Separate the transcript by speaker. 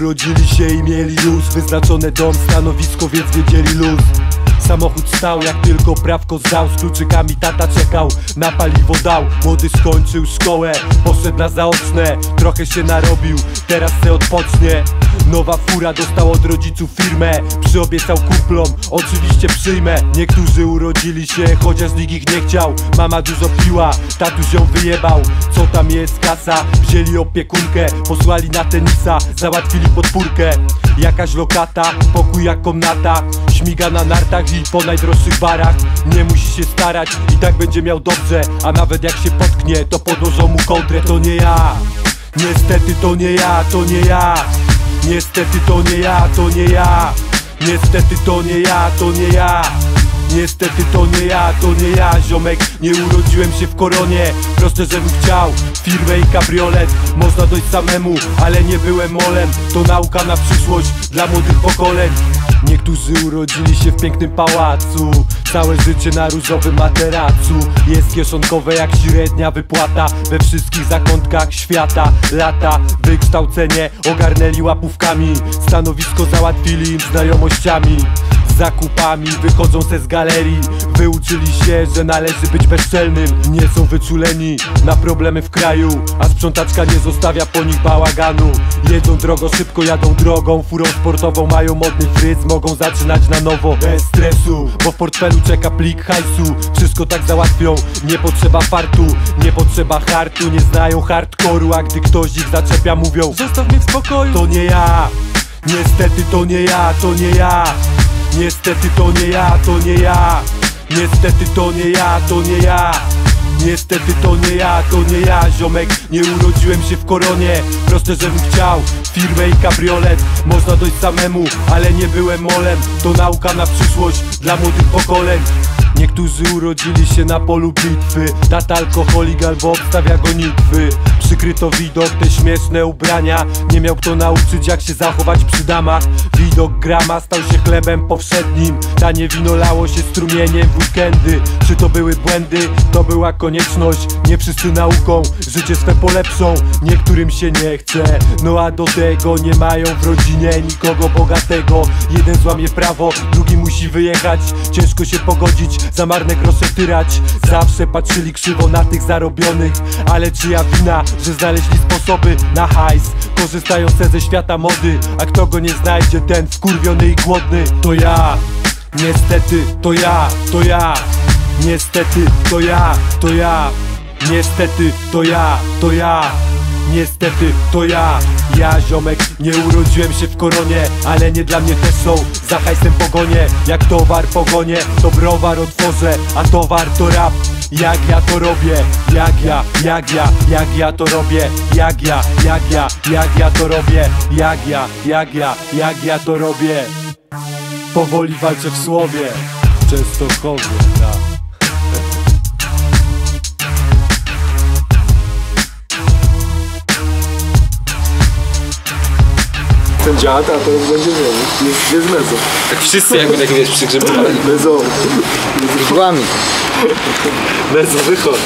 Speaker 1: urodzili się i mieli luz. Wyznaczone dom, stanowisko, więc wiedzieli luz Samochód stał, jak tylko prawko zdał. Z kluczykami tata czekał, na paliwo dał. Młody skończył szkołę, poszedł na zaoczne. Trochę się narobił, teraz se odpocznie. Nowa fura dostał od rodziców firmę. Przyobiecał kumplom, oczywiście przyjmę. Niektórzy urodzili się, chociaż nikt ich nie chciał. Mama dużo piła, tatuś ją wyjebał. Co tam jest kasa? Wzięli opiekunkę Posłali na tenisa, załatwili podpórkę. Jakaś lokata, pokój jak komnata Śmiga na nartach i po najdroższych barach. Nie musi się starać i tak będzie miał dobrze A nawet jak się potknie, to podłożą mu kontrę To nie ja, niestety to nie ja, to nie ja. Niestety to nie ja, to nie ja. Niestety to nie ja, to nie ja. Niestety to nie ja, to nie ja. Ziomek, nie urodziłem się w koronie. Proste, żebym chciał Firmę i kabriolet. Można dojść samemu, ale nie byłem molem. To nauka na przyszłość dla młodych pokoleń Niektórzy urodzili się w pięknym pałacu. Całe życie na różowym materacu. Jest kieszonkowe jak średnia wypłata. We wszystkich zakątkach świata Lata, wykształcenie ogarnęli łapówkami. Stanowisko załatwili im znajomościami zakupami Wychodzą se z galerii. Wyuczyli się, że należy być bezczelnym. Nie są wyczuleni na problemy w kraju A sprzątaczka nie zostawia po nich bałaganu. Jedzą drogo, szybko jadą drogą. Furą sportową mają modny fryz Mogą zaczynać na nowo. Bez stresu Bo w portfelu czeka plik hajsu. Wszystko tak załatwią, nie potrzeba fartu Nie potrzeba hartu, nie znają hardkoru A gdy ktoś ich zaczepia mówią Zostaw mnie w spokoju. To nie ja Niestety to nie ja, to nie ja Niestety to nie ja, to nie ja. Niestety to nie ja, to nie ja. Niestety to nie ja, to nie ja Ziomek, nie urodziłem się w koronie. Proste, żebym chciał Firmę i kabriolet. Można dojść samemu, ale nie byłem molem. To nauka na przyszłość dla młodych pokoleń. Niektórzy urodzili się na polu bitwy. Tata alkoholik albo obstawia gonitwy Przykryto widok, te śmieszne ubrania. Nie miał kto nauczyć jak się zachować przy damach. Widok grama stał się chlebem powszednim. Tanie wino lało się strumieniem w weekendy. Czy to były błędy? To była konieczność. Nie wszyscy nauką życie swe polepszą. Niektórym się nie chce. No a do tego nie mają w rodzinie nikogo bogatego. Jeden złamie prawo, drugi musi wyjechać. Ciężko się pogodzić, za marne grosze tyrać Zawsze patrzyli krzywo na tych zarobionych. Ale czyja wina, że znaleźli sposoby na hajs Korzystają se ze świata mody. A kto go nie znajdzie, ten wkurwiony i głodny To ja, niestety to ja, to ja. Niestety to ja, to ja. Niestety to ja, to ja Niestety to ja, ja ziomek Nie urodziłem się w koronie, ale nie dla mnie też są Za hajsem pogonie, jak towar pogonie To browar otworzę, a towar to rap. Jak ja to robię, jak ja, jak ja, jak ja to robię Jak ja, jak ja, jak ja to robię Jak ja, jak ja, jak ja to robię. Powoli walczę w słowie. Często chodzę, tak
Speaker 2: Ten dziad, a to będzie wiem, jest, jest mezo.
Speaker 3: Tak wszyscy jakby tak wiesz przygrzebowali.
Speaker 2: Mezo.
Speaker 3: Igłami. Bez wychodź.